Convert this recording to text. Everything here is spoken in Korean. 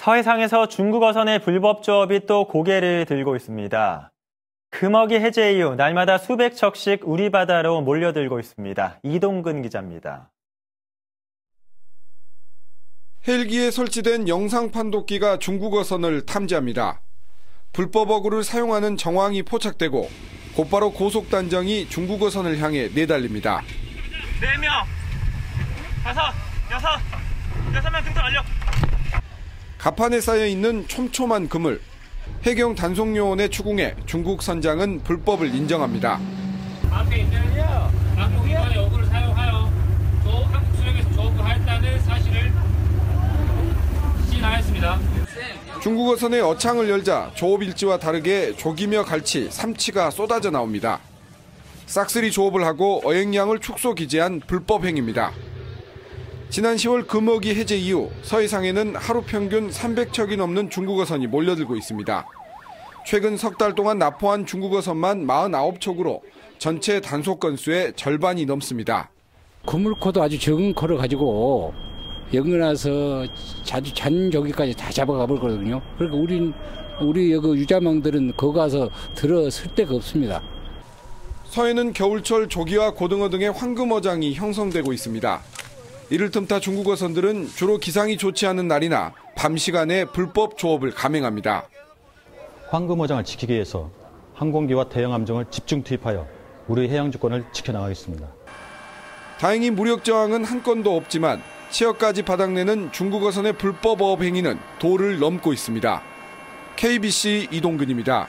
서해상에서 중국 어선의 불법 조업이 또 고개를 들고 있습니다. 금어기 해제 이후 날마다 수백 척씩 우리 바다로 몰려들고 있습니다. 이동근 기자입니다. 헬기에 설치된 영상 판독기가 중국 어선을 탐지합니다. 불법 어구를 사용하는 정황이 포착되고 곧바로 고속 단정이 중국 어선을 향해 내달립니다. 4명, 5, 6, 6명 등장 완료. 갑판에 쌓여 있는 촘촘한 그물. 해경 단속요원에 추궁해 중국 선장은 불법을 인정합니다. 앞에 있는요 한국 기관의 어구를 사용하여 조, 한국 수역에서 조업을 하였다는 사실을 시인하였습니다. 중국 어선의 어창을 열자 조업 일지와 다르게 조기며 갈치, 삼치가 쏟아져 나옵니다. 싹쓸이 조업을 하고 어획량을 축소 기재한 불법 행위입니다. 지난 10월 금어기 해제 이후 서해상에는 하루 평균 300척이 넘는 중국어선이 몰려들고 있습니다. 최근 석 달 동안 납포한 중국어선만 49척으로 전체 단속 건수의 절반이 넘습니다. 그물코도 아주 적은 코를 가지고 연근나서 자주 잔조기까지 다 잡아가 버거든요. 그러니까 우린 우리 여기 유자망들은 거기 가서 들어설 데가 없습니다. 서해는 겨울철 조기와 고등어 등의 황금어장이 형성되고 있습니다. 이를 틈 타 중국 어선들은 주로 기상이 좋지 않은 날이나 밤 시간에 불법 조업을 감행합니다. 황금어장을 지키기 위해서 항공기와 대형 함정을 집중 투입하여 우리 해양 주권을 지켜나가겠습니다. 다행히 무력 저항은 한 건도 없지만 치역까지 바닥내는 중국 어선의 불법 어업 행위는 도를 넘고 있습니다. KBC 이동근입니다.